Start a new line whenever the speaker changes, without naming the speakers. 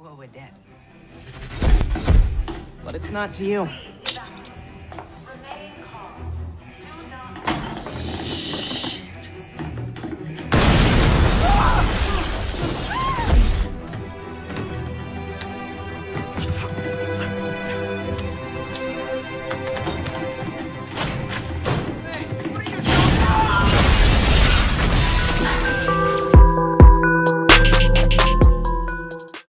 You owe a debt. But it's not to you.